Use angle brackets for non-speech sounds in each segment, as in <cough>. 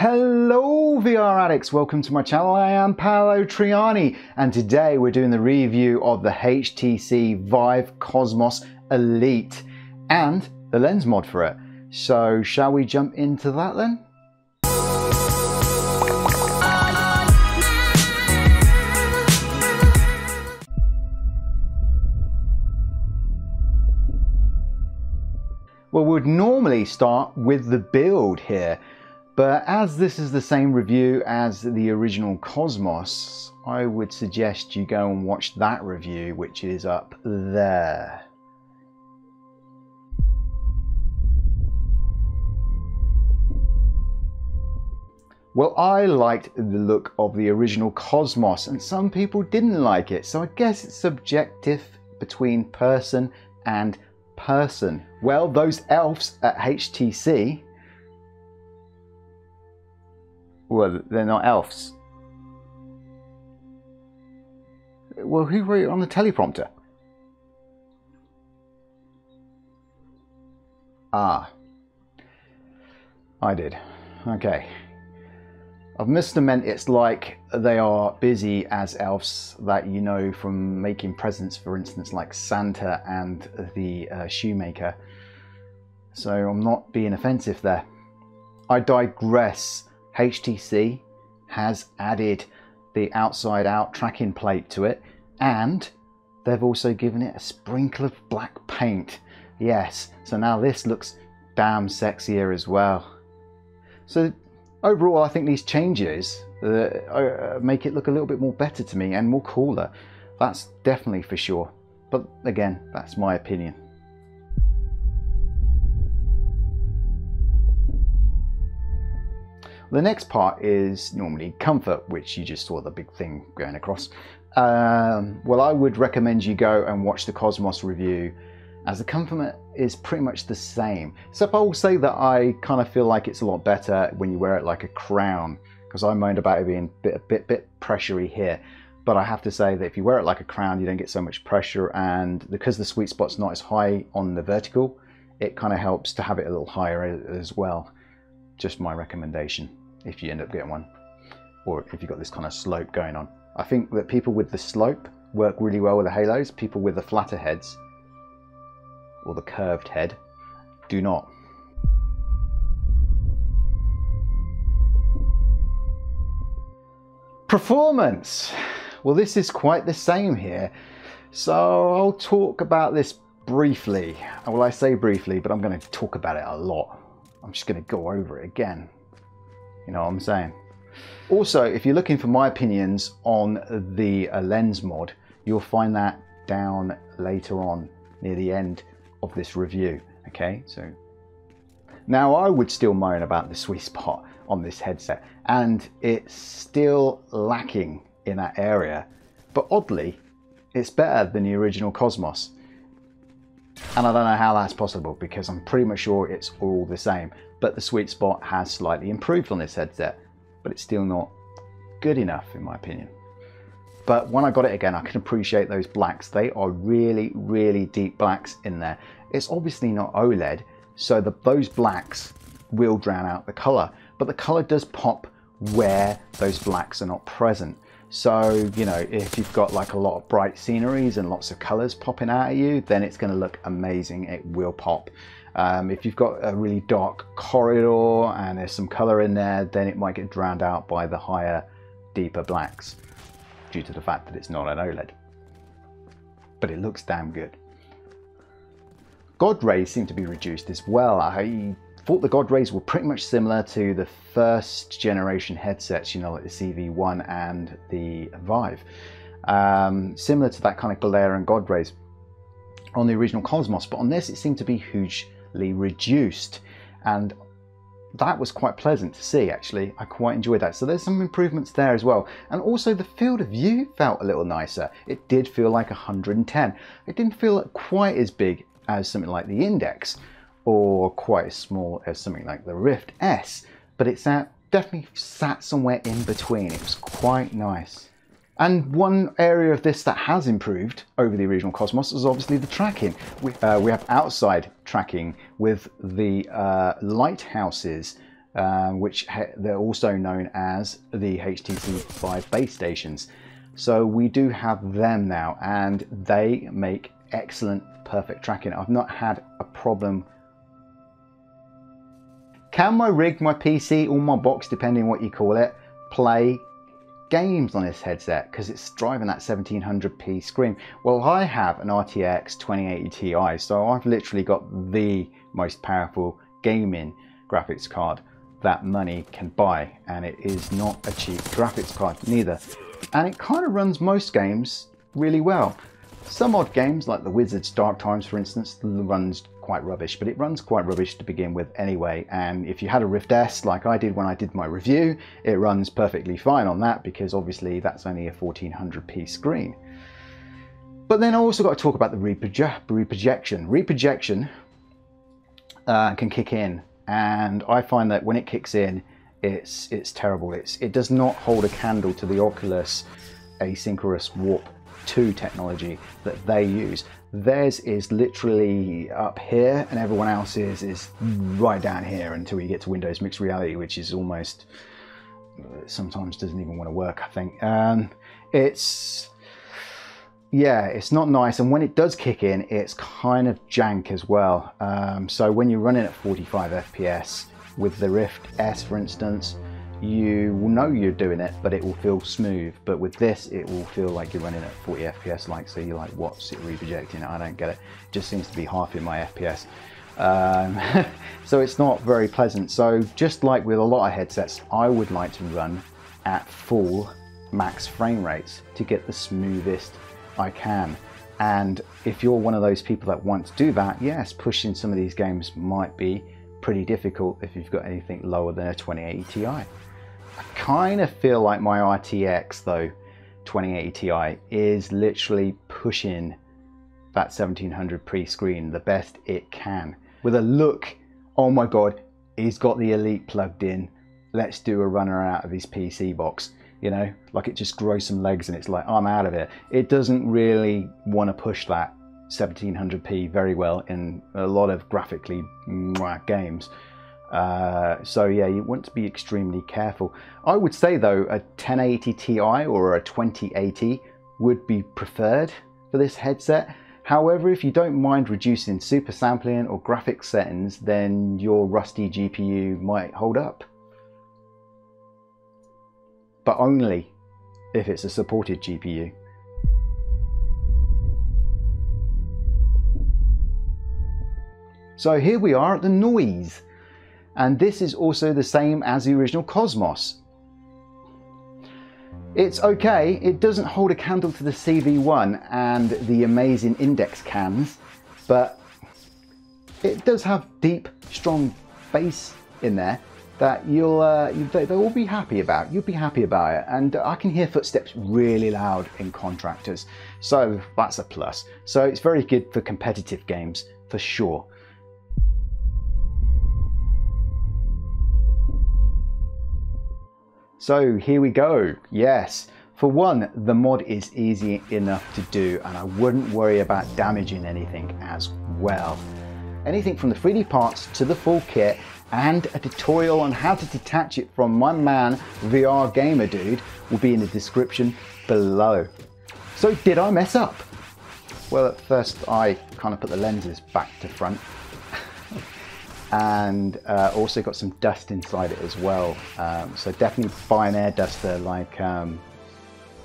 Hello VR addicts, welcome to my channel. I am Paolo Trianni and today we're doing the review of the HTC Vive Cosmos Elite and the lens mod for it. So shall we jump into that then? Well, we'd normally start with the build here, but as this is the same review as the original Cosmos, I would suggest you go and watch that review, which is up there. Well, I liked the look of the original Cosmos, and some people didn't like it, so I guess it's subjective between person and person. Well, those elves at HTC, well, they're not elves. Well, who wrote it on the teleprompter? Ah, I did. Okay. I've meant it's like they are busy as elves that you know from making presents, for instance, like Santa and the uh, shoemaker. So I'm not being offensive there. I digress. HTC has added the outside out tracking plate to it and they've also given it a sprinkle of black paint. Yes, so now this looks damn sexier as well. So overall, I think these changes uh, uh, make it look a little bit more better to me and more cooler. That's definitely for sure. But again, that's my opinion. The next part is normally comfort, which you just saw the big thing going across. Um, well, I would recommend you go and watch the Cosmos review as the comfort is pretty much the same. Except I will say that I kind of feel like it's a lot better when you wear it like a crown because I moaned about it being a bit, a bit, bit pressury here. But I have to say that if you wear it like a crown, you don't get so much pressure. And because the sweet spot's not as high on the vertical, it kind of helps to have it a little higher as well. Just my recommendation if you end up getting one or if you've got this kind of slope going on. I think that people with the slope work really well with the halos. People with the flatter heads or the curved head do not. Performance. Well, this is quite the same here. So I'll talk about this briefly. Well, I say briefly, but I'm going to talk about it a lot. I'm just going to go over it again. You know what I'm saying? Also, if you're looking for my opinions on the uh, lens mod, you'll find that down later on near the end of this review. Okay, so now I would still moan about the sweet spot on this headset, and it's still lacking in that area. But oddly, it's better than the original Cosmos. And I don't know how that's possible because I'm pretty much sure it's all the same. But the sweet spot has slightly improved on this headset, but it's still not good enough in my opinion. But when I got it again, I can appreciate those blacks. They are really, really deep blacks in there. It's obviously not OLED, so the, those blacks will drown out the color, but the color does pop where those blacks are not present. So, you know, if you've got like a lot of bright sceneries and lots of colors popping out at you, then it's gonna look amazing. It will pop. Um, if you've got a really dark corridor and there's some color in there, then it might get drowned out by the higher, deeper blacks due to the fact that it's not an OLED. But it looks damn good. God rays seem to be reduced as well. I thought the God rays were pretty much similar to the first generation headsets, you know, like the CV1 and the Vive. Um, similar to that kind of glare and God rays on the original Cosmos, but on this it seemed to be hugely reduced. And that was quite pleasant to see actually. I quite enjoyed that. So there's some improvements there as well. And also the field of view felt a little nicer. It did feel like 110. It didn't feel quite as big as something like the Index or quite as small as something like the Rift S, but it's at, definitely sat somewhere in between. It was quite nice. And one area of this that has improved over the original Cosmos is obviously the tracking. We, uh, we have outside tracking with the uh, lighthouses uh, which they're also known as the HTC Vive base stations. So we do have them now, and they make excellent, perfect tracking. I've not had a problem. Can my rig, my PC, or my box, depending what you call it, play games on this headset because it's driving that 1700p screen. Well, I have an RTX 2080 Ti, so I've literally got the most powerful gaming graphics card that money can buy, and it is not a cheap graphics card neither. And it kind of runs most games really well. Some odd games, like the Wizards Dark Times for instance, runs quite rubbish, but it runs quite rubbish to begin with anyway. And if you had a Rift S, like I did when I did my review, it runs perfectly fine on that because obviously that's only a 1400p screen. But then I also got to talk about the reproje reprojection. Reprojection uh, can kick in, and I find that when it kicks in, it's it's terrible. It's it does not hold a candle to the Oculus asynchronous warp 2 technology that they use. Theirs is literally up here and everyone else's is right down here until you get to Windows Mixed Reality, which is almost sometimes doesn't even want to work, I think. Um, it's yeah, it's not nice. And when it does kick in, it's kind of jank as well. Um, so when you're running at 45 FPS with the Rift S, for instance, you will know you're doing it, but it will feel smooth. But with this, it will feel like you're running at 40 FPS, like, so you're like, what's it reprojecting? I don't get it. it just seems to be half in my FPS. Um, <laughs> so it's not very pleasant. So just like with a lot of headsets, I would like to run at full max frame rates to get the smoothest I can. And if you're one of those people that want to do that, yes, pushing some of these games might be pretty difficult if you've got anything lower than a 2080 Ti. I kind of feel like my RTX though, 2080 Ti, is literally pushing that 1700p screen the best it can. With a look, oh my god, he's got the Elite plugged in. Let's do a runner out of his PC box. You know, like it just grows some legs and it's like, I'm out of it. It doesn't really want to push that 1700p very well in a lot of graphically games. Uh, so yeah, you want to be extremely careful. I would say though, a 1080 Ti or a 2080 would be preferred for this headset. However, if you don't mind reducing super sampling or graphics settings, then your rusty GPU might hold up. But only if it's a supported GPU. So here we are at the noise and this is also the same as the original Cosmos. It's okay, it doesn't hold a candle to the CV1 and the amazing index cans, but it does have deep, strong bass in there that you'll uh, you, they, will be happy about. You'll be happy about it, and I can hear footsteps really loud in contractors, so that's a plus. So it's very good for competitive games for sure. So here we go. Yes. For one, the mod is easy enough to do and I wouldn't worry about damaging anything as well. Anything from the 3D parts to the full kit and a tutorial on how to detach it from my man VR Gamer Dude will be in the description below. So did I mess up? Well at first I kind of put the lenses back to front and uh, also got some dust inside it as well. Um, so definitely buy an air duster like um,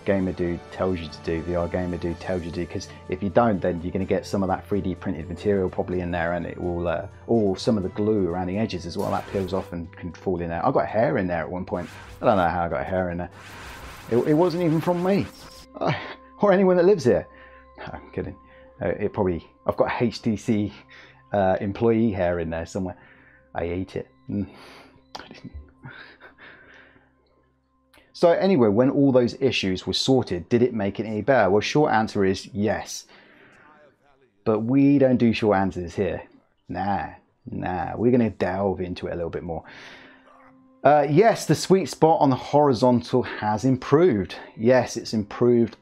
Gamer Dude tells you to do, VR Gamer Dude tells you to do, because if you don't, then you're going to get some of that 3D printed material probably in there, and it will, uh, or some of the glue around the edges as well. That peels off and can fall in there. I got hair in there at one point. I don't know how I got hair in there. It, it wasn't even from me uh, <sighs> or anyone that lives here. <laughs> No, I'm kidding. Uh, it probably I've got HTC uh, employee hair in there somewhere. I ate it. Mm. so anyway, when all those issues were sorted, did it make it any better? Well, short answer is yes. But we don't do short answers here. Nah, nah. We're going to delve into it a little bit more. Uh, yes, the sweet spot on the horizontal has improved. Yes, it's improved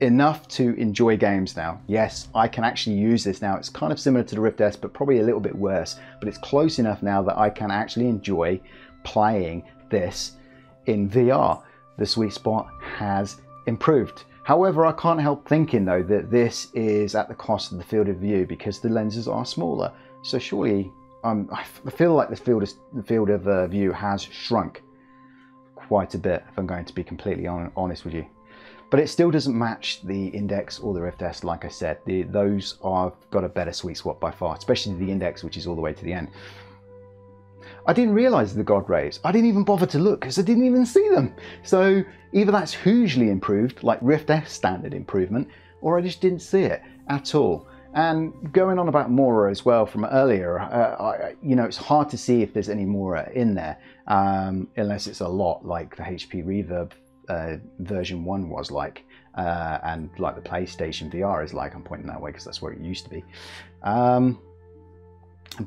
enough to enjoy games now. Yes, I can actually use this now. It's kind of similar to the Rift S, but probably a little bit worse. But it's close enough now that I can actually enjoy playing this in VR. The sweet spot has improved. However, I can't help thinking though that this is at the cost of the field of view because the lenses are smaller. So surely, um, I feel like the field of, the field of uh, view has shrunk quite a bit. If I'm going to be completely on, honest with you, but it still doesn't match the Index or the Rift S. Like I said, the, those are got a better sweet spot by far, especially the Index, which is all the way to the end. I didn't realize the God rays. I didn't even bother to look because I didn't even see them. So either that's hugely improved, like Rift S standard improvement, or I just didn't see it at all. And going on about mura as well from earlier, uh, I, you know, it's hard to see if there's any mura in there, um, unless it's a lot like the HP Reverb uh, version 1 was like, uh, and like the PlayStation VR is like. I'm pointing that way because that's where it used to be. Um,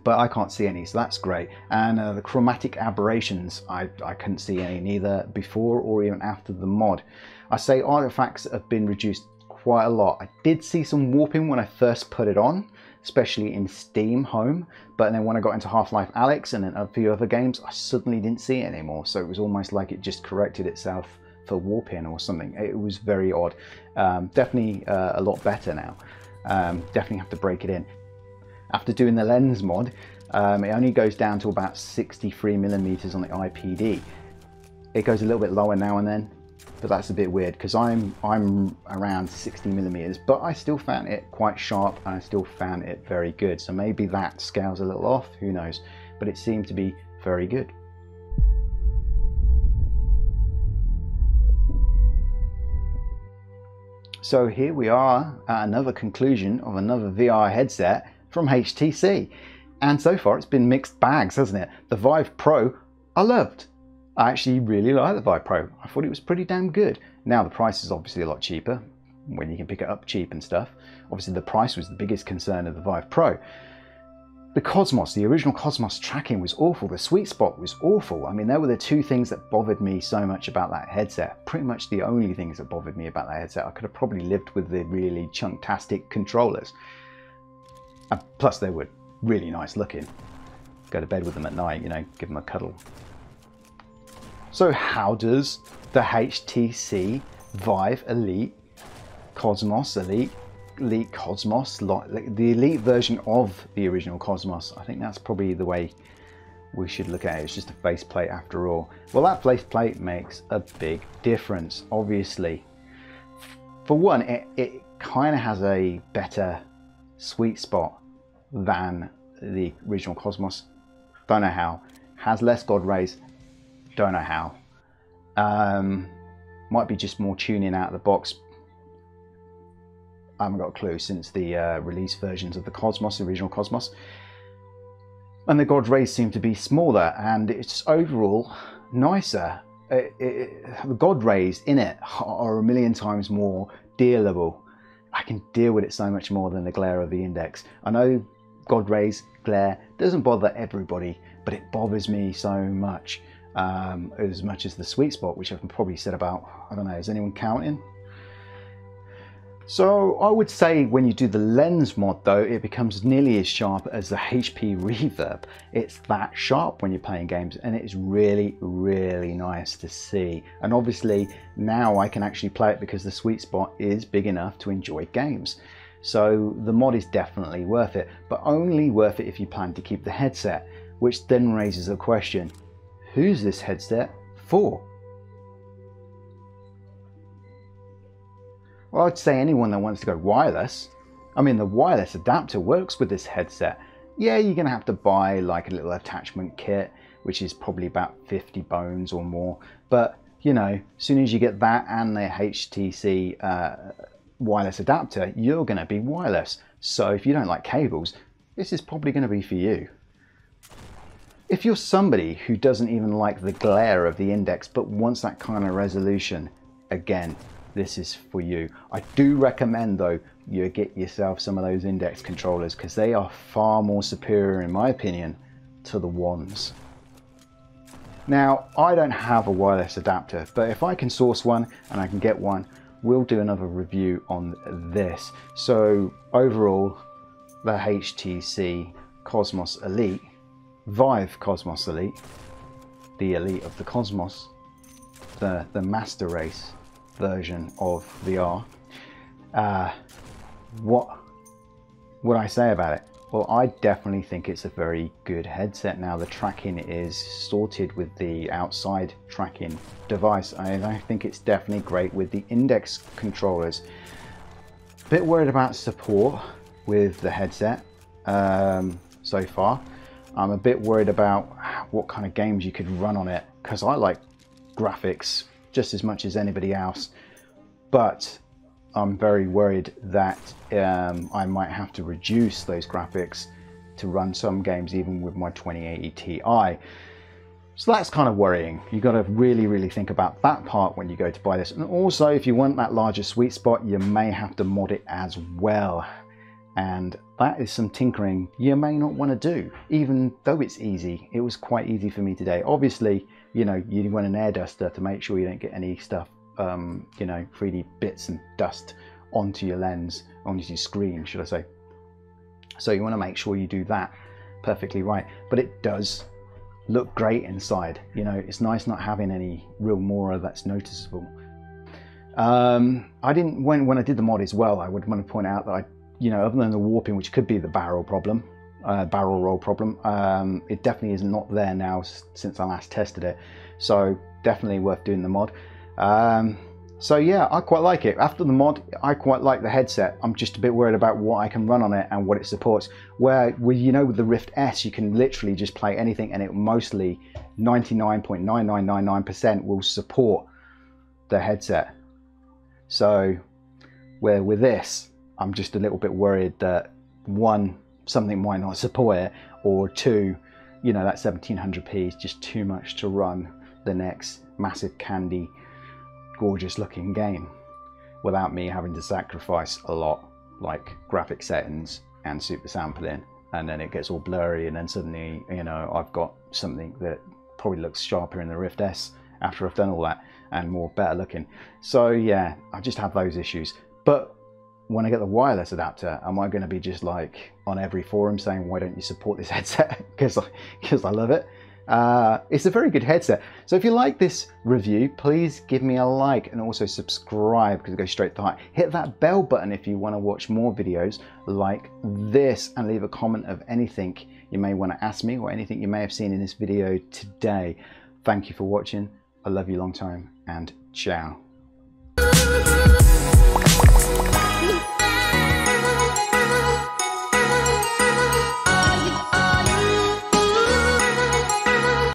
but I can't see any, so that's great. And uh, the chromatic aberrations, I, I couldn't see any neither before or even after the mod. I say artifacts have been reduced quite a lot. I did see some warping when I first put it on, especially in Steam Home, but then when I got into Half-Life Alyx and then a few other games, I suddenly didn't see it anymore. So it was almost like it just corrected itself for or something. It was very odd. Um, definitely uh, a lot better now. Um, definitely have to break it in. After doing the lens mod, um, it only goes down to about 63 millimeters on the IPD. It goes a little bit lower now and then, but that's a bit weird because I'm I'm around 60 millimeters, but I still found it quite sharp and I still found it very good. So maybe that scales a little off, who knows? But it seemed to be very good. So here we are at another conclusion of another VR headset from HTC. And so far it's been mixed bags, hasn't it? The Vive Pro, I loved. I actually really like the Vive Pro. I thought it was pretty damn good. Now the price is obviously a lot cheaper when you can pick it up cheap and stuff. Obviously the price was the biggest concern of the Vive Pro the Cosmos, the original Cosmos tracking was awful. The sweet spot was awful. I mean, there were the two things that bothered me so much about that headset. Pretty much the only things that bothered me about that headset. I could have probably lived with the really chunktastic controllers. And plus, they were really nice looking. Go to bed with them at night, you know, give them a cuddle. So, how does the HTC Vive Elite Cosmos Elite Elite Cosmos, like the Elite version of the original Cosmos. I think that's probably the way we should look at it. It's just a faceplate after all. Well, that faceplate makes a big difference, obviously. For one, it, it kind of has a better sweet spot than the original Cosmos. Don't know how. Has less God rays. Don't know how. Um, might be just more tuning out of the box I haven't got a clue since the uh, release versions of the Cosmos, the original Cosmos. And the God rays seem to be smaller and it's overall nicer. It, it, the God rays in it are a million times more dealable. I can deal with it so much more than the glare of the index. I know God rays glare doesn't bother everybody, but it bothers me so much. Um, as much as the sweet spot, which I've probably said about, I don't know, is anyone counting? So I would say when you do the lens mod though, it becomes nearly as sharp as the HP Reverb. It's that sharp when you're playing games and it's really, really nice to see. And obviously now I can actually play it because the sweet spot is big enough to enjoy games. So the mod is definitely worth it, but only worth it if you plan to keep the headset, which then raises the question, who's this headset for? Well, I'd say anyone that wants to go wireless. I mean, the wireless adapter works with this headset. Yeah, you're going to have to buy like a little attachment kit, which is probably about 50 bones or more. But, you know, as soon as you get that and the HTC uh, wireless adapter, you're going to be wireless. So if you don't like cables, this is probably going to be for you. If you're somebody who doesn't even like the glare of the index but wants that kind of resolution, again, this is for you. I do recommend though you get yourself some of those index controllers because they are far more superior in my opinion to the ones. Now I don't have a wireless adapter but if I can source one and I can get one we'll do another review on this. So overall, the HTC Cosmos Elite, Vive Cosmos Elite, the Elite of the Cosmos, the, the Master Race version of VR. Uh, what would I say about it? Well, I definitely think it's a very good headset now. The tracking is sorted with the outside tracking device. I, I think it's definitely great with the index controllers. Bit worried about support with the headset um, so far. I'm a bit worried about what kind of games you could run on it because I like graphics just as much as anybody else. But I'm very worried that um, I might have to reduce those graphics to run some games even with my 2080 Ti. So that's kind of worrying. You've got to really, really think about that part when you go to buy this. And also, if you want that larger sweet spot, you may have to mod it as well. And that is some tinkering you may not want to do, even though it's easy. It was quite easy for me today. Obviously, you know, you want an air duster to make sure you don't get any stuff um, you know 3D bits and dust onto your lens, onto your screen, should I say. So you want to make sure you do that perfectly right. But it does look great inside. You know, it's nice not having any real mura that's noticeable. Um, I didn't when when I did the mod as well. I would want to point out that I, you know, other than the warping, which could be the barrel problem, uh, barrel roll problem, um, it definitely is not there now since I last tested it. So definitely worth doing the mod. Um, so yeah, I quite like it. After the mod, I quite like the headset. I'm just a bit worried about what I can run on it and what it supports. Where, with, you know, with the Rift S, you can literally just play anything and it mostly 99.9999% will support the headset. So where with this, I'm just a little bit worried that one, something might not support it, or two, you know, that 1700p is just too much to run the next massive candy gorgeous looking game without me having to sacrifice a lot like graphic settings and super sampling. And then it gets all blurry and then suddenly you know I've got something that probably looks sharper in the Rift S after I've done all that and more better looking. So yeah I just have those issues. But when I get the wireless adapter am I going to be just like on every forum saying why don't you support this <laughs> headset because I, because I love it uh, it's a very good headset. So if you like this review, please give me a like and also subscribe because it goes straight to the heart. Hit that bell button if you want to watch more videos like this and leave a comment of anything you may want to ask me or anything you may have seen in this video today. Thank you for watching. I love you long time and ciao.